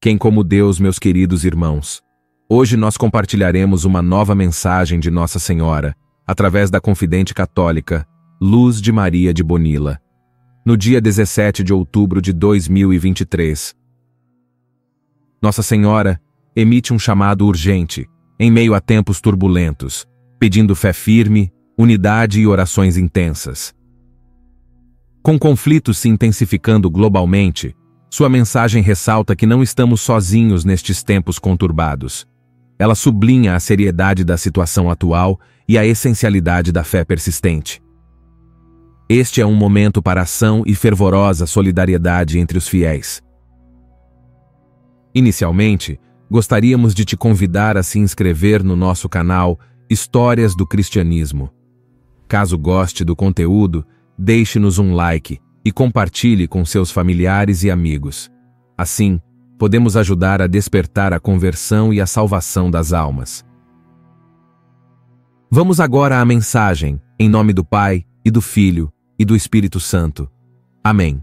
Quem como Deus, meus queridos irmãos? Hoje nós compartilharemos uma nova mensagem de Nossa Senhora, através da confidente católica Luz de Maria de Bonila. No dia 17 de outubro de 2023. Nossa Senhora emite um chamado urgente, em meio a tempos turbulentos, pedindo fé firme, unidade e orações intensas. Com conflitos se intensificando globalmente, sua mensagem ressalta que não estamos sozinhos nestes tempos conturbados. Ela sublinha a seriedade da situação atual e a essencialidade da fé persistente. Este é um momento para ação e fervorosa solidariedade entre os fiéis. Inicialmente, gostaríamos de te convidar a se inscrever no nosso canal Histórias do Cristianismo. Caso goste do conteúdo, deixe-nos um like e compartilhe com seus familiares e amigos. Assim, podemos ajudar a despertar a conversão e a salvação das almas. Vamos agora à mensagem, em nome do Pai, e do Filho, e do Espírito Santo. Amém.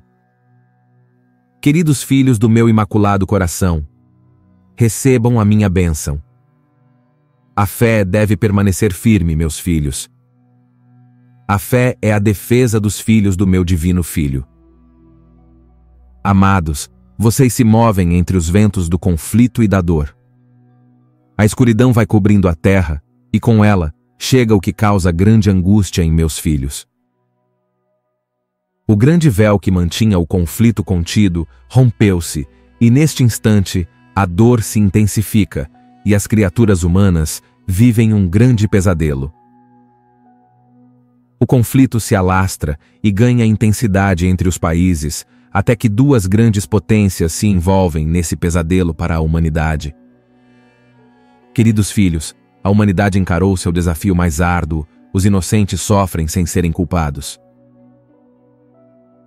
Queridos filhos do meu imaculado coração, recebam a minha bênção. A fé deve permanecer firme, meus filhos, a fé é a defesa dos filhos do meu divino Filho. Amados, vocês se movem entre os ventos do conflito e da dor. A escuridão vai cobrindo a terra, e com ela chega o que causa grande angústia em meus filhos. O grande véu que mantinha o conflito contido rompeu-se, e neste instante a dor se intensifica, e as criaturas humanas vivem um grande pesadelo. O conflito se alastra e ganha intensidade entre os países, até que duas grandes potências se envolvem nesse pesadelo para a humanidade. Queridos filhos, a humanidade encarou seu desafio mais árduo, os inocentes sofrem sem serem culpados.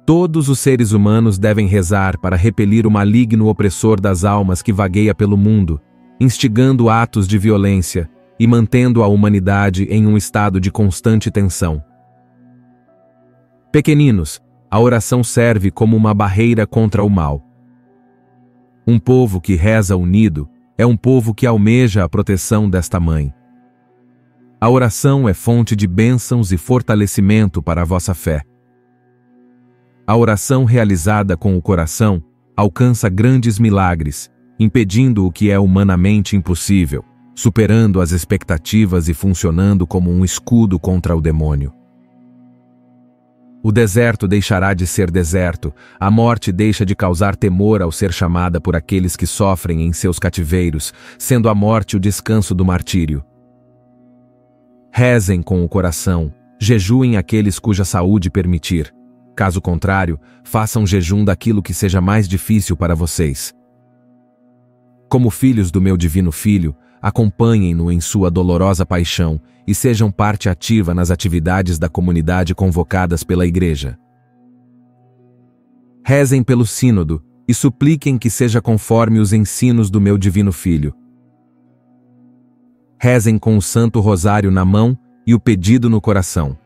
Todos os seres humanos devem rezar para repelir o maligno opressor das almas que vagueia pelo mundo, instigando atos de violência e mantendo a humanidade em um estado de constante tensão. Pequeninos, a oração serve como uma barreira contra o mal. Um povo que reza unido é um povo que almeja a proteção desta mãe. A oração é fonte de bênçãos e fortalecimento para a vossa fé. A oração realizada com o coração alcança grandes milagres, impedindo o que é humanamente impossível, superando as expectativas e funcionando como um escudo contra o demônio. O deserto deixará de ser deserto, a morte deixa de causar temor ao ser chamada por aqueles que sofrem em seus cativeiros, sendo a morte o descanso do martírio. Rezem com o coração, jejuem aqueles cuja saúde permitir. Caso contrário, façam jejum daquilo que seja mais difícil para vocês. Como filhos do meu divino Filho, acompanhem-no em sua dolorosa paixão e sejam parte ativa nas atividades da comunidade convocadas pela Igreja. Rezem pelo Sínodo e supliquem que seja conforme os ensinos do meu Divino Filho. Rezem com o Santo Rosário na mão e o pedido no coração.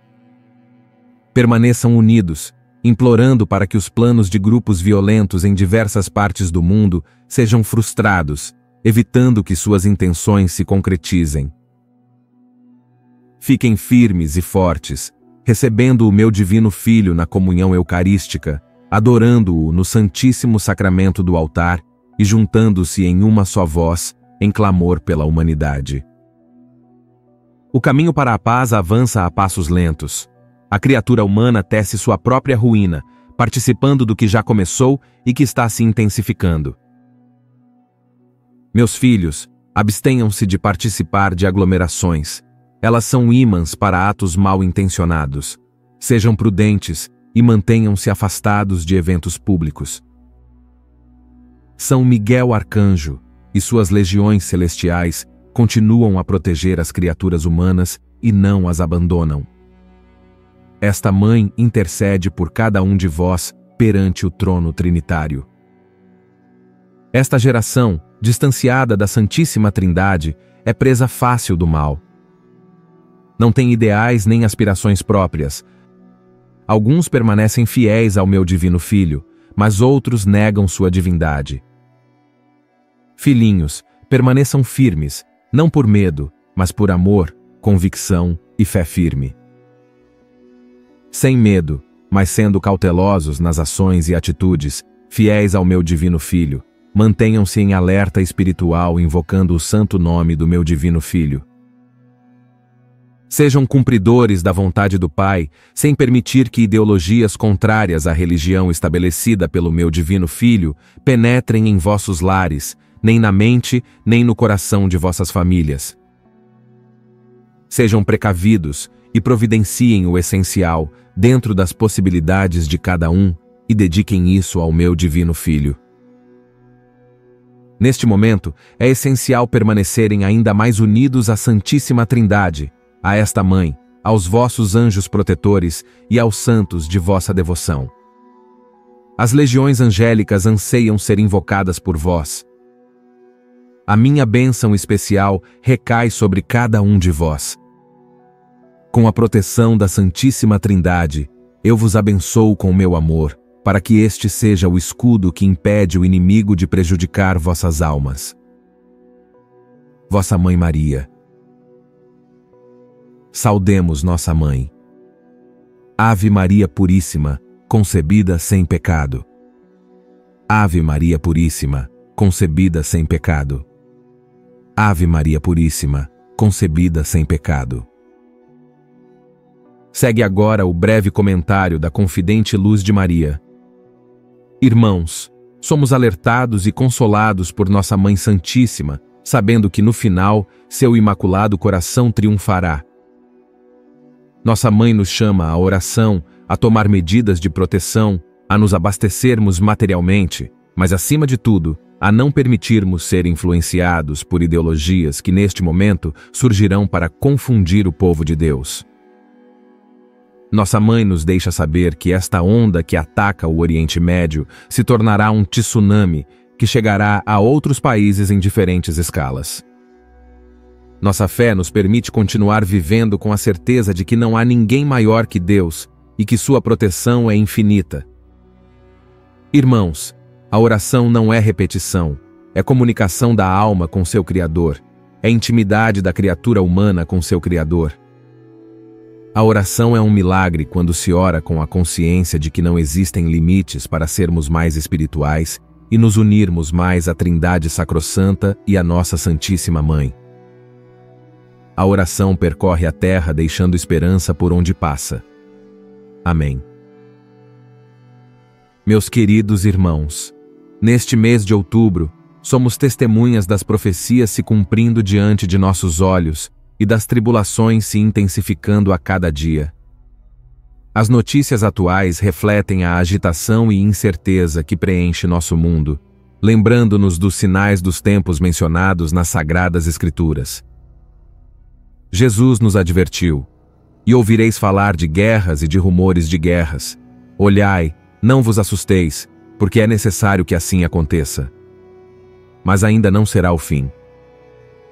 Permaneçam unidos, implorando para que os planos de grupos violentos em diversas partes do mundo sejam frustrados, evitando que suas intenções se concretizem. Fiquem firmes e fortes, recebendo o meu divino Filho na comunhão eucarística, adorando-o no Santíssimo Sacramento do altar e juntando-se em uma só voz, em clamor pela humanidade. O caminho para a paz avança a passos lentos. A criatura humana tece sua própria ruína, participando do que já começou e que está se intensificando. Meus filhos, abstenham-se de participar de aglomerações, elas são ímãs para atos mal intencionados. Sejam prudentes e mantenham-se afastados de eventos públicos. São Miguel Arcanjo e suas legiões celestiais continuam a proteger as criaturas humanas e não as abandonam. Esta mãe intercede por cada um de vós perante o trono trinitário. Esta geração, distanciada da Santíssima Trindade, é presa fácil do mal não têm ideais nem aspirações próprias. Alguns permanecem fiéis ao meu divino Filho, mas outros negam sua divindade. Filhinhos, permaneçam firmes, não por medo, mas por amor, convicção e fé firme. Sem medo, mas sendo cautelosos nas ações e atitudes, fiéis ao meu divino Filho, mantenham-se em alerta espiritual invocando o santo nome do meu divino Filho. Sejam cumpridores da vontade do Pai, sem permitir que ideologias contrárias à religião estabelecida pelo meu divino Filho penetrem em vossos lares, nem na mente, nem no coração de vossas famílias. Sejam precavidos e providenciem o essencial dentro das possibilidades de cada um e dediquem isso ao meu divino Filho. Neste momento, é essencial permanecerem ainda mais unidos à Santíssima Trindade, a esta Mãe, aos vossos anjos protetores e aos santos de vossa devoção. As legiões angélicas anseiam ser invocadas por vós. A minha bênção especial recai sobre cada um de vós. Com a proteção da Santíssima Trindade, eu vos abençoo com meu amor, para que este seja o escudo que impede o inimigo de prejudicar vossas almas. Vossa Mãe Maria, Saudemos nossa mãe. Ave Maria Puríssima, concebida sem pecado. Ave Maria Puríssima, concebida sem pecado. Ave Maria Puríssima, concebida sem pecado. Segue agora o breve comentário da Confidente Luz de Maria. Irmãos, somos alertados e consolados por Nossa Mãe Santíssima, sabendo que no final seu imaculado coração triunfará nossa mãe nos chama à oração, a tomar medidas de proteção, a nos abastecermos materialmente, mas acima de tudo, a não permitirmos ser influenciados por ideologias que neste momento surgirão para confundir o povo de Deus. Nossa mãe nos deixa saber que esta onda que ataca o Oriente Médio se tornará um tsunami que chegará a outros países em diferentes escalas. Nossa fé nos permite continuar vivendo com a certeza de que não há ninguém maior que Deus e que sua proteção é infinita. Irmãos, a oração não é repetição, é comunicação da alma com seu Criador, é intimidade da criatura humana com seu Criador. A oração é um milagre quando se ora com a consciência de que não existem limites para sermos mais espirituais e nos unirmos mais à Trindade Sacrossanta e à Nossa Santíssima Mãe. A oração percorre a terra deixando esperança por onde passa. Amém. Meus queridos irmãos, neste mês de outubro, somos testemunhas das profecias se cumprindo diante de nossos olhos e das tribulações se intensificando a cada dia. As notícias atuais refletem a agitação e incerteza que preenche nosso mundo, lembrando-nos dos sinais dos tempos mencionados nas Sagradas Escrituras. Jesus nos advertiu: E ouvireis falar de guerras e de rumores de guerras. Olhai, não vos assusteis, porque é necessário que assim aconteça. Mas ainda não será o fim.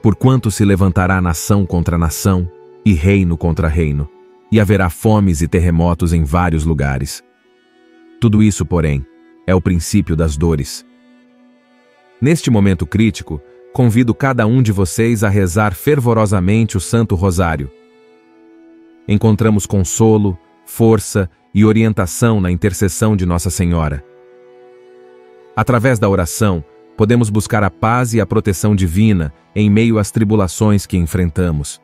Porquanto se levantará nação contra nação, e reino contra reino, e haverá fomes e terremotos em vários lugares. Tudo isso, porém, é o princípio das dores. Neste momento crítico, convido cada um de vocês a rezar fervorosamente o Santo Rosário. Encontramos consolo, força e orientação na intercessão de Nossa Senhora. Através da oração, podemos buscar a paz e a proteção divina em meio às tribulações que enfrentamos.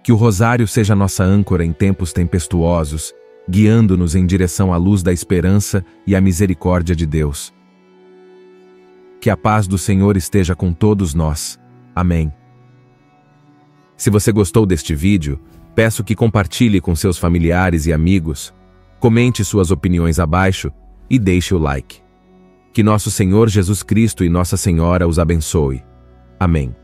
Que o Rosário seja nossa âncora em tempos tempestuosos, guiando-nos em direção à luz da esperança e à misericórdia de Deus. Que a paz do Senhor esteja com todos nós. Amém. Se você gostou deste vídeo, peço que compartilhe com seus familiares e amigos, comente suas opiniões abaixo e deixe o like. Que nosso Senhor Jesus Cristo e Nossa Senhora os abençoe. Amém.